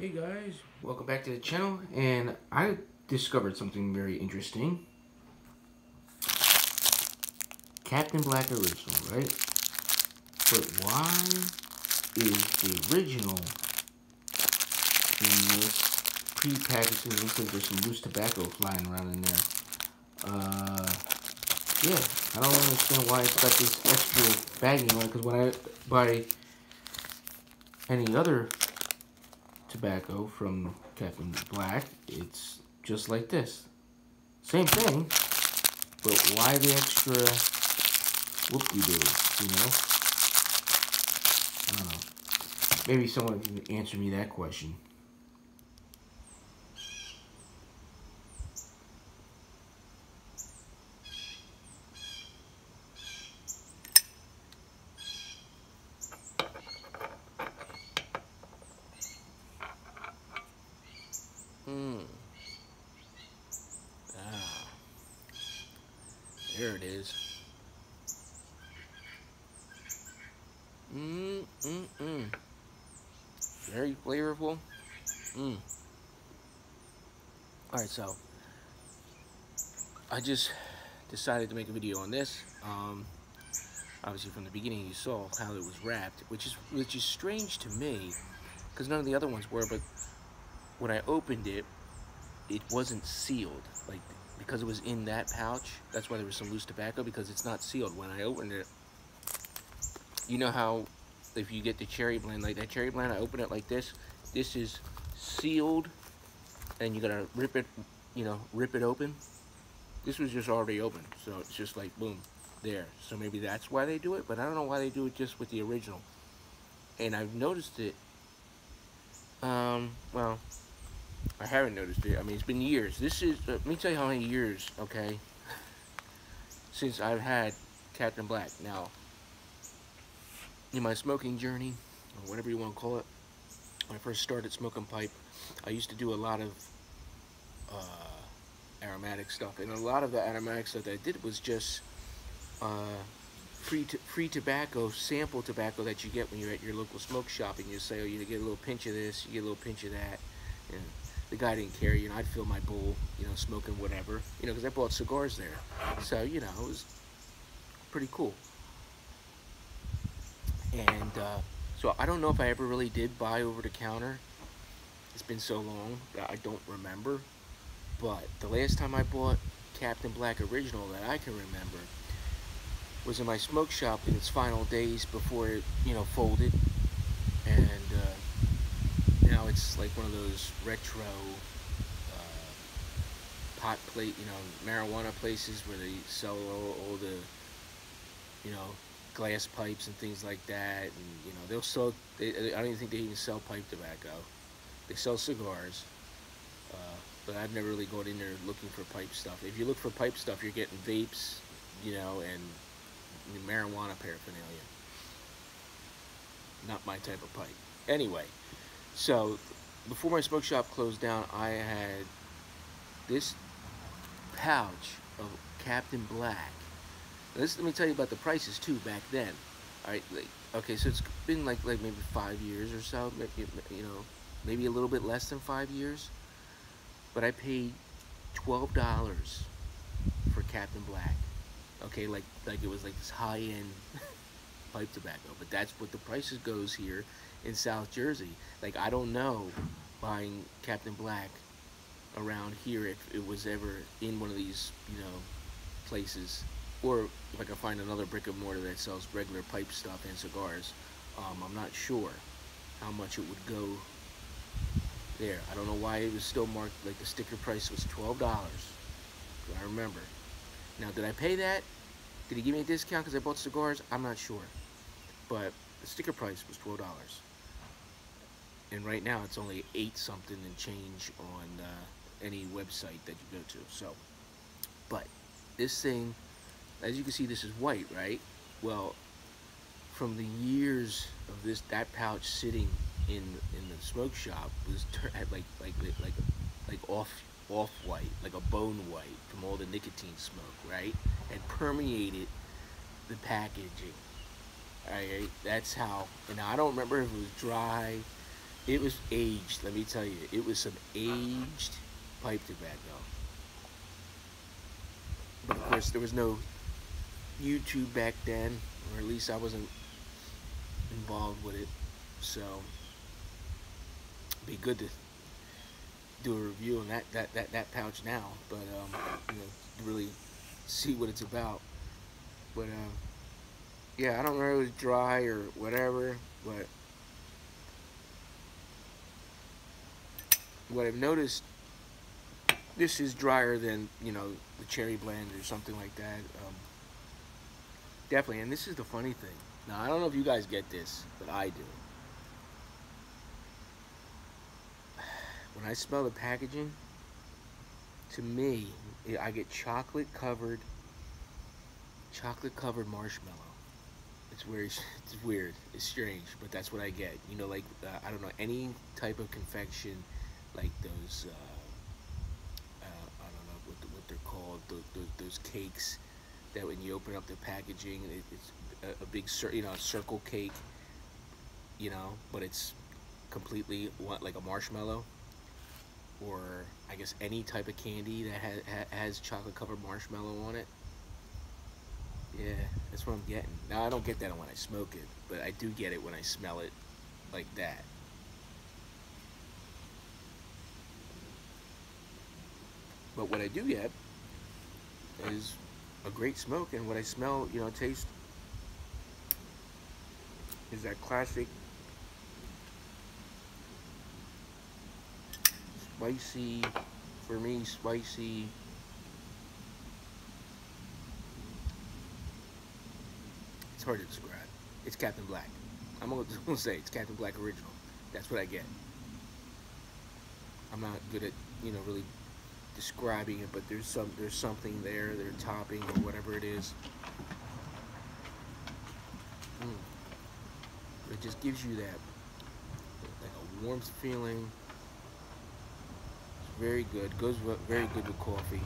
Hey guys, welcome back to the channel and I discovered something very interesting. Captain Black original, right? But why is the original in this pre-packaging? Looks like there's some loose tobacco flying around in there. Uh, yeah, I don't understand why it's got this extra bagging on it because when I buy any other tobacco from Captain Black, it's just like this. Same thing, but why the extra whoop-de-doo, you know? I don't know. Maybe someone can answer me that question. There it is. Mmm, mmm, mmm. Very flavorful. Mmm. Alright, so. I just decided to make a video on this. Um, obviously from the beginning you saw how it was wrapped, which is which is strange to me, because none of the other ones were, but when I opened it, it wasn't sealed. Like, because it was in that pouch, that's why there was some loose tobacco, because it's not sealed. When I opened it, you know how if you get the cherry blend, like that cherry blend, I open it like this, this is sealed, and you gotta rip it, you know, rip it open. This was just already open, so it's just like, boom, there. So maybe that's why they do it, but I don't know why they do it just with the original. And I've noticed it, um, well, I haven't noticed it. I mean, it's been years. This is, uh, let me tell you how many years, okay, since I've had Captain Black. Now, in my smoking journey, or whatever you want to call it, when I first started smoking pipe, I used to do a lot of uh, aromatic stuff. And a lot of the aromatic stuff that I did was just uh, free free tobacco, sample tobacco that you get when you're at your local smoke shop. And you say, oh, you get a little pinch of this, you get a little pinch of that. And the guy didn't care, you know, I'd fill my bowl, you know, smoking whatever, you know, because I bought cigars there. So, you know, it was pretty cool. And uh, so I don't know if I ever really did buy over the counter. It's been so long that I don't remember. But the last time I bought Captain Black Original that I can remember was in my smoke shop in its final days before it, you know, folded. And uh, now it's like one of those retro uh, pot plate, you know, marijuana places where they sell all, all the, you know, glass pipes and things like that. And, you know, they'll sell, they, I don't even think they even sell pipe tobacco. They sell cigars. Uh, but I've never really gone in there looking for pipe stuff. If you look for pipe stuff, you're getting vapes, you know, and marijuana paraphernalia. Not my type of pipe. Anyway, so before my smoke shop closed down, I had this pouch of Captain Black this, let me tell you about the prices too back then. All right, like, okay, so it's been like like maybe five years or so, maybe, you know, maybe a little bit less than five years. But I paid twelve dollars for Captain Black. Okay, like like it was like this high end pipe tobacco, but that's what the prices goes here in South Jersey. Like I don't know buying Captain Black around here if it was ever in one of these you know places or if I can find another brick and mortar that sells regular pipe stuff and cigars, um, I'm not sure how much it would go there. I don't know why it was still marked, like the sticker price was $12. I remember. Now, did I pay that? Did he give me a discount because I bought cigars? I'm not sure. But the sticker price was $12. And right now it's only 8 something and change on uh, any website that you go to. So, but this thing as you can see this is white right? Well from the years of this that pouch sitting in in the smoke shop was like like like like off off white like a bone white from all the nicotine smoke right? And permeated the packaging all right? That's how and I don't remember if it was dry it was aged. Let me tell you, it was some aged pipe tobacco. But of course, there was no YouTube back then, or at least I wasn't involved with it. So, be good to do a review on that that that, that pouch now, but um, you know, really see what it's about. But um, yeah, I don't know if it was dry or whatever, but what I've noticed, this is drier than you know the cherry blend or something like that. Um, definitely, and this is the funny thing. Now I don't know if you guys get this, but I do. When I smell the packaging, to me, I get chocolate covered, chocolate covered marshmallow. It's weird. It's weird. It's strange, but that's what I get. You know, like uh, I don't know any type of confection, like those. Uh, uh, I don't know what, what they're called. Those, those, those, cakes that when you open up the packaging, it, it's a, a big, you know, circle cake. You know, but it's completely what like a marshmallow or I guess any type of candy that has, has chocolate covered marshmallow on it. Yeah, that's what I'm getting. Now I don't get that when I smoke it, but I do get it when I smell it like that. But what I do get is a great smoke, and what I smell, you know, taste is that classic spicy, for me, spicy. It's hard to describe. It's Captain Black. I'm gonna, say it's Captain Black original. That's what I get. I'm not good at, you know, really describing it, but there's some, there's something there, their topping or whatever it is. Mm. It just gives you that, like a warmth feeling It's very good. Goes very good with coffee.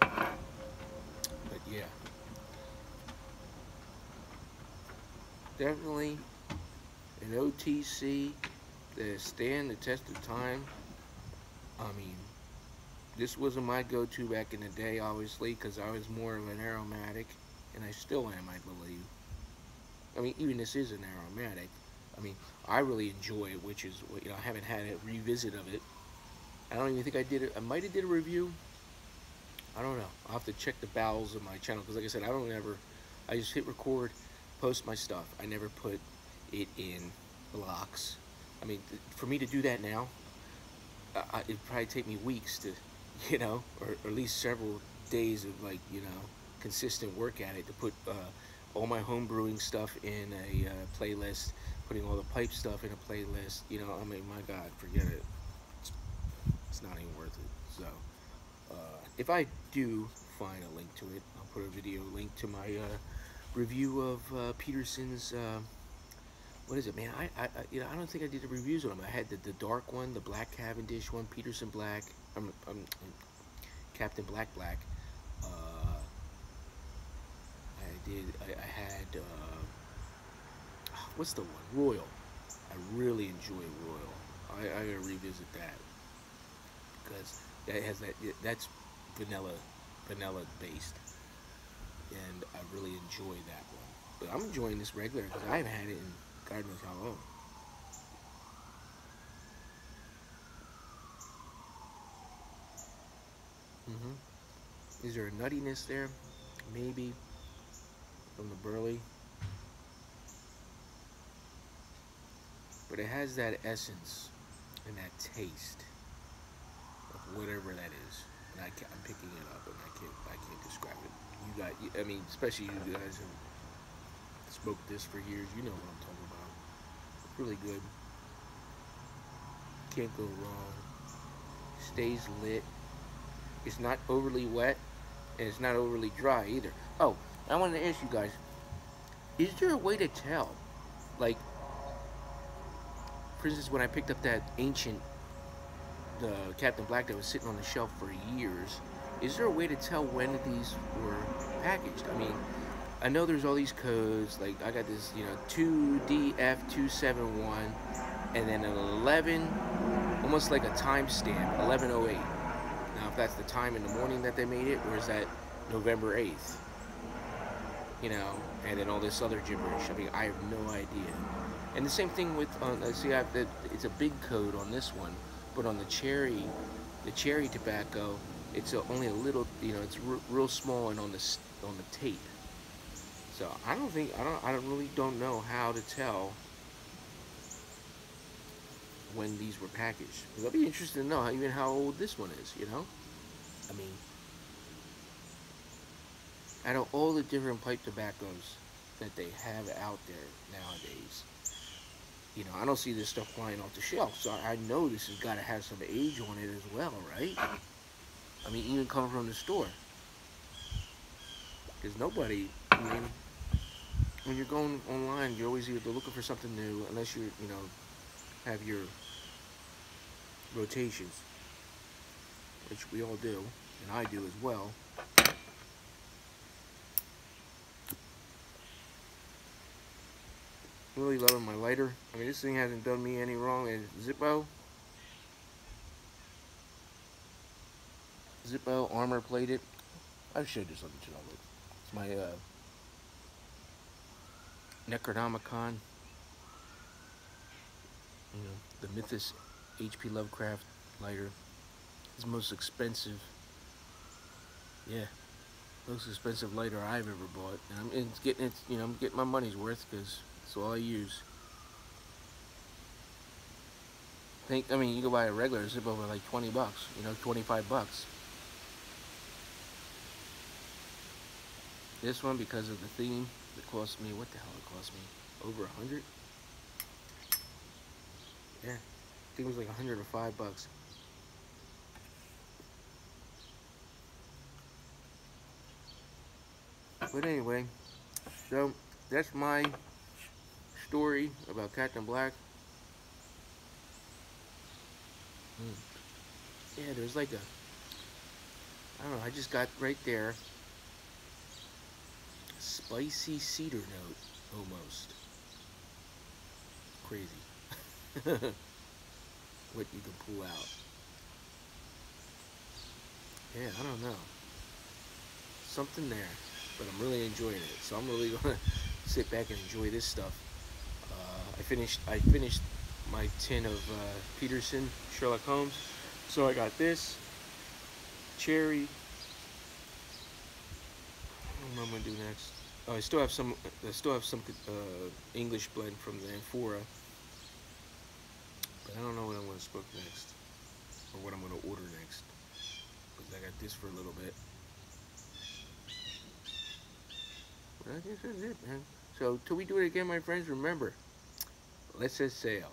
But yeah. Definitely an OTC that stand the test of time. I mean, this wasn't my go-to back in the day, obviously, because I was more of an aromatic, and I still am, I believe. I mean, even this is an aromatic. I mean, I really enjoy it, which is, what you know, I haven't had a revisit of it. I don't even think I did it. I might have did a review. I don't know. I'll have to check the bowels of my channel because, like I said, I don't ever. I just hit record, post my stuff. I never put it in blocks. I mean, for me to do that now, uh, it'd probably take me weeks to, you know, or, or, at least several days of like, you know, consistent work at it to put uh, all my home brewing stuff in a uh, playlist, putting all the pipe stuff in a playlist. You know, I mean, my God, forget it. It's, it's not even worth it. So, uh, if I do find a link to it, I'll put a video link to my uh, review of uh, Peterson's. What is it, man? I, I, you know, I don't think I did the reviews on them. I had the, the dark one, the black Cavendish one, Peterson Black. I'm Captain Black Black. Uh, I did. I, I had. Uh, what's the one? Royal. I really enjoy Royal. I, I gotta revisit that because that has that. That's vanilla, vanilla based, and I really enjoy that one. But I'm enjoying this regular because I haven't had it in Long. Mm-hmm. Is there a nuttiness there? Maybe from the burley. But it has that essence and that taste of whatever that is. And I am picking it up and I can't, I can't describe it. You got, I mean, especially you guys who smoked this for years, you know what I'm talking about. Really good. Can't go wrong. Stays lit. It's not overly wet and it's not overly dry either. Oh, I wanted to ask you guys, is there a way to tell, like, for instance, when I picked up that ancient, the Captain Black that was sitting on the shelf for years, is there a way to tell when these were packaged? I mean, I know there's all these codes. Like I got this, you know, 2DF271, and then an 11, almost like a timestamp, 1108. Now, if that's the time in the morning that they made it, or is that November 8th? You know, and then all this other gibberish. I mean, I have no idea. And the same thing with, uh, see, I have the, it's a big code on this one, but on the cherry, the cherry tobacco, it's a, only a little, you know, it's real small and on the on the tape. So I don't think I don't I really don't know how to tell when these were packaged. I'd be interested to know how, even how old this one is. You know, I mean, out of all the different pipe tobaccos that they have out there nowadays, you know, I don't see this stuff flying off the shelf. So I know this has got to have some age on it as well, right? I mean, even coming from the store. Because nobody, I mean, when you're going online, you're always either looking for something new, unless you, you know, have your rotations, which we all do, and I do as well. Really loving my lighter. I mean, this thing hasn't done me any wrong. And Zippo. Zippo armor plated. I've showed this on the channel. It's my uh, Necronomicon. You know, the Mythos HP Lovecraft lighter. It's the most expensive. Yeah, most expensive lighter I've ever bought. And I'm it's getting it. You know, I'm getting my money's worth because it's all I use. think I mean you can buy a regular Zippo for like 20 bucks. You know, 25 bucks. This one, because of the theme, it cost me, what the hell it cost me? Over a hundred? Yeah, I think it was like a hundred or five bucks. But anyway, so that's my story about Captain Black. Hmm. Yeah, there's like a, I don't know, I just got right there spicy cedar note, almost. Crazy. what you can pull out. Yeah, I don't know. Something there, but I'm really enjoying it. So I'm really gonna sit back and enjoy this stuff. Uh, I finished. I finished my tin of uh, Peterson Sherlock Holmes. So I got this cherry. What am I gonna do next? Oh, I still have some. I still have some uh, English blend from the Amphora, but I don't know what I'm to smoke next, or what I'm going to order next. Because I got this for a little bit. But I guess that's it, man. So till we do it again, my friends, remember, let's set sail.